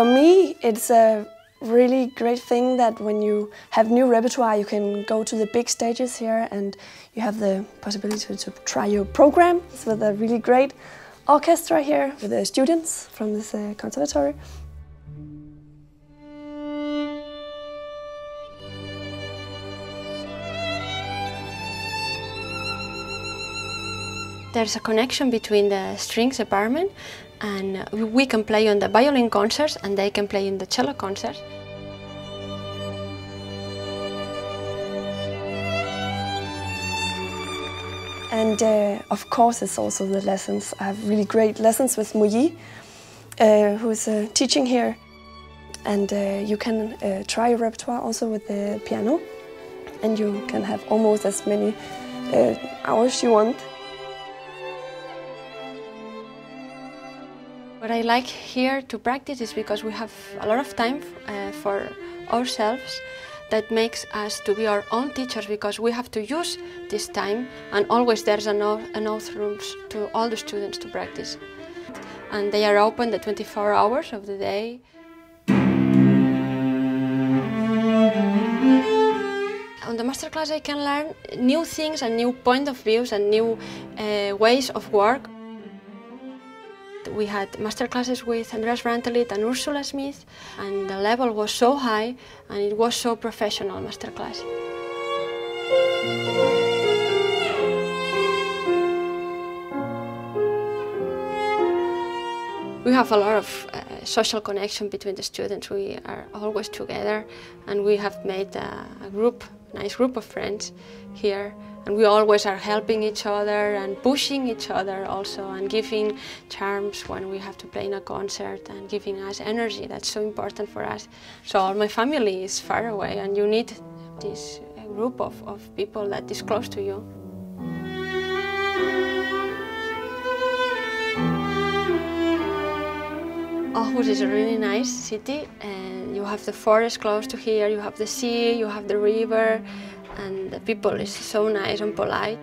For me, it's a really great thing that when you have new repertoire, you can go to the big stages here and you have the possibility to try your program with a really great orchestra here with the students from this uh, conservatory. There's a connection between the strings department and we can play on the violin concerts and they can play in the cello concerts. And uh, of course, it's also the lessons. I have really great lessons with Muyi, uh, who's uh, teaching here. And uh, you can uh, try your repertoire also with the piano. And you can have almost as many uh, hours you want. What I like here to practice is because we have a lot of time uh, for ourselves that makes us to be our own teachers because we have to use this time and always there's enough, rooms to all the students to practice. And they are open the 24 hours of the day. On the masterclass I can learn new things and new point of views and new uh, ways of work. We had master classes with Andreas Brantelid and Ursula Smith, and the level was so high and it was so professional master class. We have a lot of uh, social connection between the students. We are always together and we have made a, group, nice group of friends here and we always are helping each other and pushing each other also and giving charms when we have to play in a concert and giving us energy. That's so important for us. So all my family is far away and you need this group of, of people that is close to you. Aarhus is a really nice city and you have the forest close to here, you have the sea, you have the river, and the people is so nice and polite.